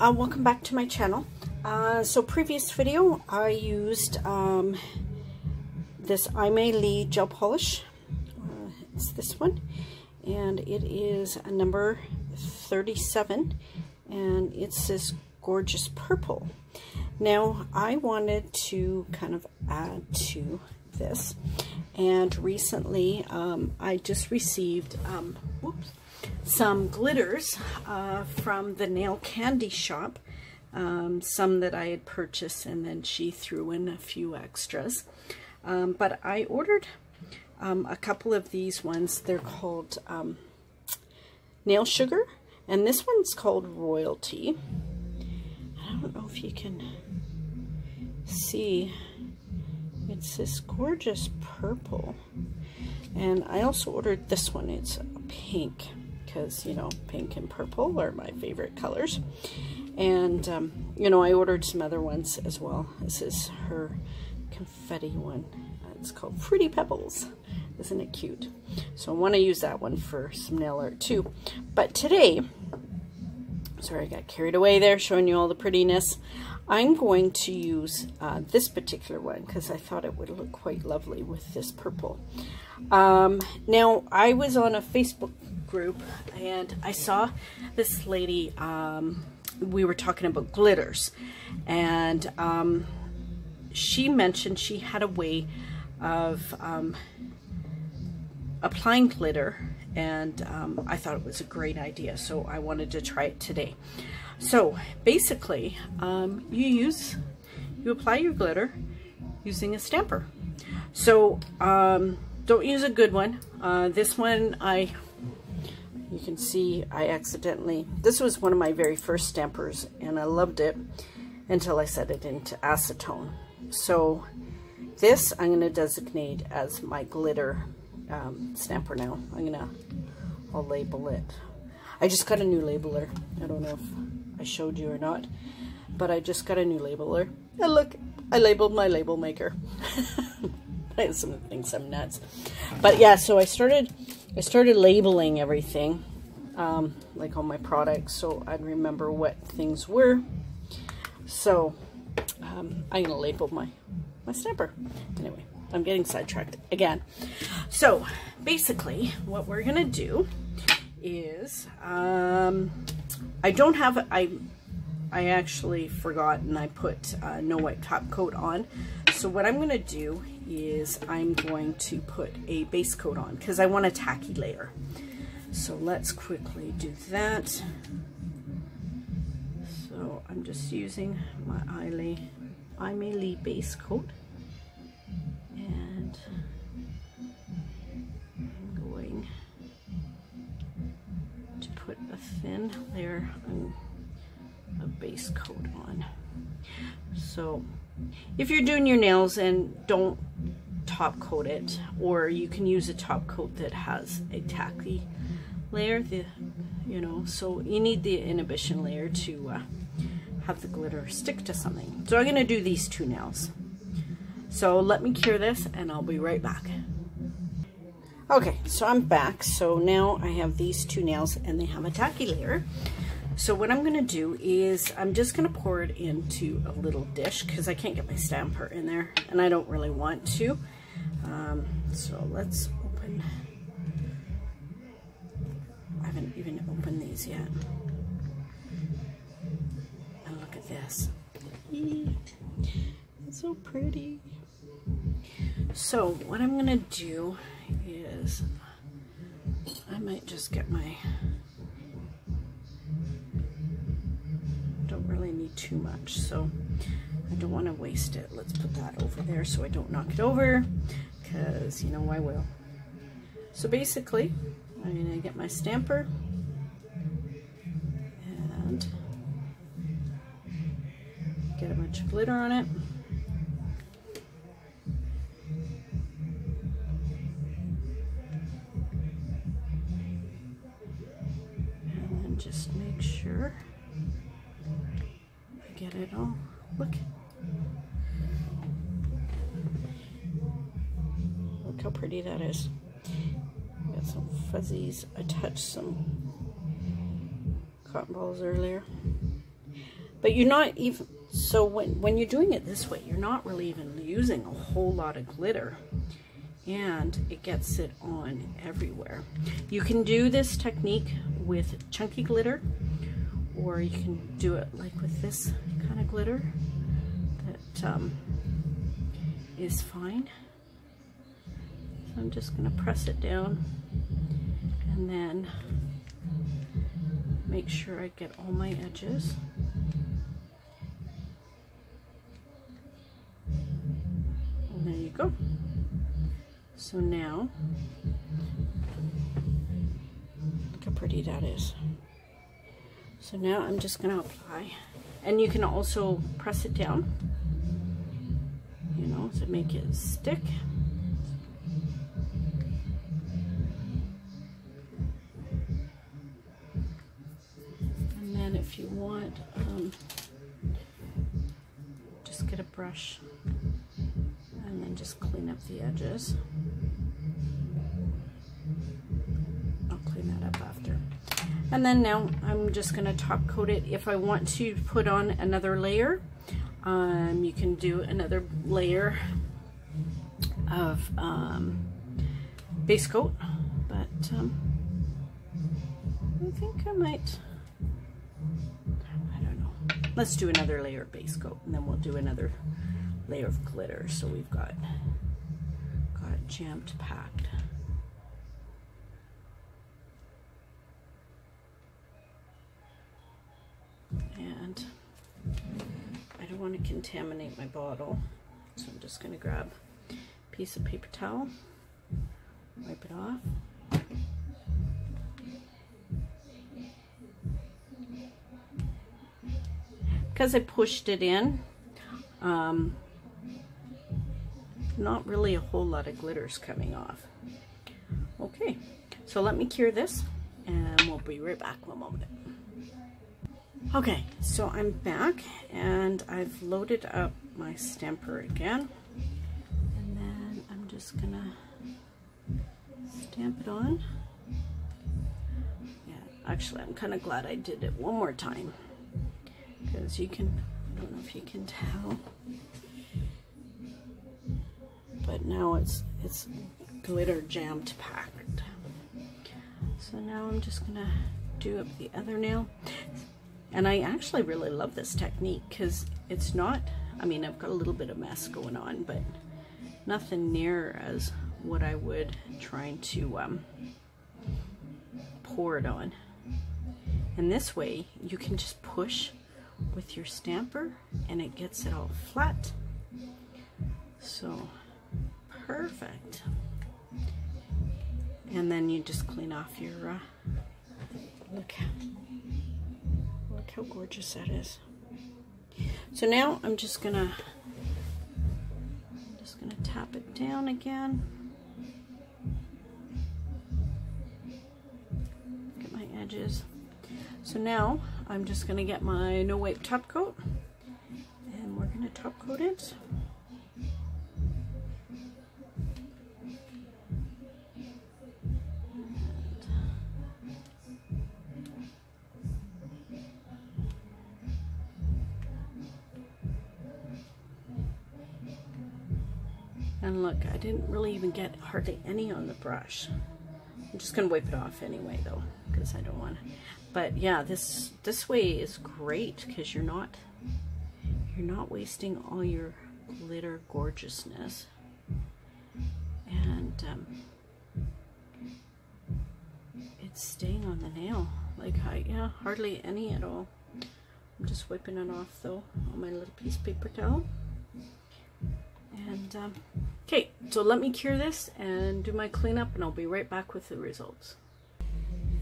uh, welcome back to my channel. Uh, so previous video I used um, this Aimeili gel polish. Uh, it's this one and it is a number 37 and it's this gorgeous purple. Now I wanted to kind of add to this and recently um, I just received um, whoops, some glitters uh, from the Nail Candy Shoppe. Um, some that I had purchased and then she threw in a few extras. Um, but I ordered um, a couple of these ones. They're called um, nail sugar and this one's called royalty. I don't know if you can see. It's this gorgeous purple. And I also ordered this one. It's pink because, you know, pink and purple are my favorite colors. And, um, you know, I ordered some other ones as well. This is her confetti one. It's called Pretty Pebbles. Isn't it cute? So I want to use that one for some nail art too. But today, sorry I got carried away there showing you all the prettiness. I'm going to use uh, this particular one because I thought it would look quite lovely with this purple. Um, now, I was on a Facebook group and I saw this lady, um, we were talking about glitters, and um, she mentioned she had a way of um, applying glitter and um, I thought it was a great idea so I wanted to try it today. So basically, um, you use, you apply your glitter using a stamper. So um, don't use a good one. Uh, this one, I, you can see I accidentally, this was one of my very first stampers and I loved it until I set it into acetone. So this I'm going to designate as my glitter um, stamper now. I'm going to, I'll label it. I just got a new labeler. I don't know if I showed you or not. But I just got a new labeler. And look, I labeled my label maker. Some things I'm nuts. But yeah, so I started I started labeling everything. Um, like all my products so I'd remember what things were. So um, I'm gonna label my my stamper. Anyway, I'm getting sidetracked again. So basically what we're gonna do is um, I don't have, I, I actually forgot and I put uh, no white top coat on. So what I'm to do is I'm going to put a base coat on because I want a tacky layer. So let's quickly do that. So I'm just using my Aimeili base coat. And I'm going to put a thin layer a base coat on. So if you're doing your nails and don't top coat it, or you can use a top coat that has a tacky layer, the you know, so you need the inhibition layer to uh, have the glitter stick to something. So I'm going to do these two nails. So let me cure this and I'll be right back. Okay, so I'm back. So now I have these two nails and they have a tacky layer. So what I'm gonna do is I'm just gonna pour it into a little dish because I can't get my stamper in there and I don't really want to. Um, so let's open, I haven't even opened these yet. And look at this. It's so pretty. So what I'm gonna do is I might just get my don't really need too much so I don't want to waste it. Let's put that over there so I don't knock it over because you know I will. So basically I'm gonna get my stamper and get a bunch of glitter on it how pretty that is. Got some fuzzies. I touched some cotton balls earlier. But you're not even, so when, when you're doing it this way, you're not really even using a whole lot of glitter and it gets it on everywhere. You can do this technique with chunky glitter or you can do it like with this kind of glitter that um, is fine. So I'm just going to press it down and then make sure I get all my edges. And there you go. So now, look how pretty that is. So now I'm just going to apply. And you can also press it down, you know, to make it stick. You want, um, just get a brush and then just clean up the edges. I'll clean that up after. And then now I'm just going to top coat it. If I want to put on another layer, um, you can do another layer of um, base coat. But um, I think I might. Let's do another layer of base coat and then we'll do another layer of glitter. So we've got, got jammed packed. and I don't want to contaminate my bottle so I'm just going to grab a piece of paper towel wipe it off because I pushed it in um, not really a whole lot of glitters coming off okay so let me cure this and we'll be right back one moment Okay, so I'm back and I've loaded up my stamper again. And then I'm just gonna stamp it on. Yeah, actually I'm kind of glad I did it one more time. Because you can, I don't know if you can tell. But now it's, it's glitter jammed packed. So now I'm just gonna do up the other nail. And I actually really love this technique because it's not, I mean, I've got a little bit of mess going on, but nothing near as what I would trying to um, pour it on. And this way, you can just push with your stamper and it gets it all flat. So, perfect. And then you just clean off your, uh, look how gorgeous that is. So now I'm just gonna just gonna tap it down again. Get my edges. So now I'm just gonna get my no wipe top coat and we're gonna top coat it. And look, I didn't really even get hardly any on the brush. I'm just gonna wipe it off anyway though, because I don't want to. But yeah, this this way is great because you're not you're not wasting all your glitter gorgeousness. And um, it's staying on the nail. Like, I, yeah, hardly any at all. I'm just wiping it off though on my little piece of paper towel. And um, okay, so let me cure this and do my cleanup and I'll be right back with the results.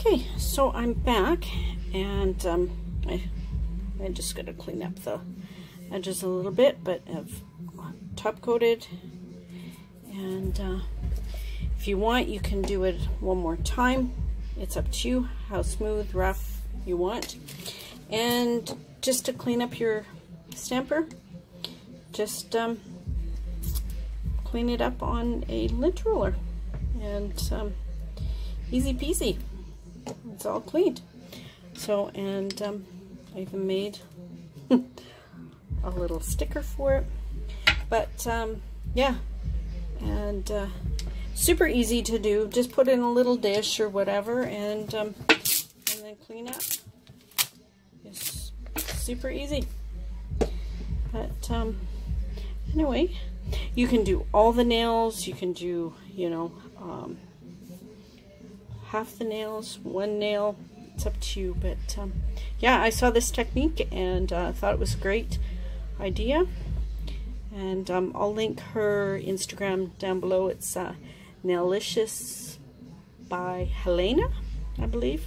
Okay, so I'm back and um, I, I just got to clean up the edges a little bit, but I've top coated. And uh, if you want, you can do it one more time. It's up to you how smooth, rough you want. And just to clean up your stamper, just um, clean it up on a lint roller and um, easy peasy it's all cleaned so and um, I even made a little sticker for it. But um, yeah, and uh, super easy to do. Just put in a little dish or whatever, and um, and then clean up. It's super easy. But um, anyway, you can do all the nails. You can do, you know, um, half the nails, one nail. It's up to you. But um, yeah, I saw this technique and uh, thought it was a great idea. And um, I'll link her Instagram down below. It's uh, Nailicious by Helena, I believe.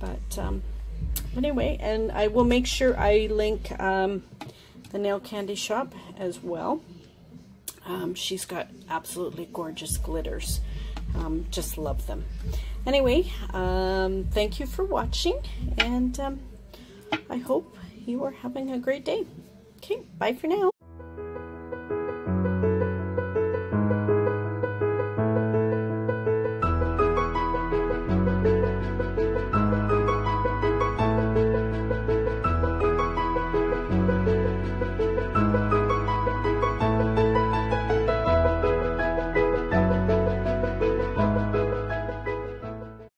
But um, anyway, and I will make sure I link um, the Nail Candy Shoppe as well. Um, she's got absolutely gorgeous glitters. Um, just love them. Anyway, um, thank you for watching, and um, I hope you are having a great day. Okay, bye for now.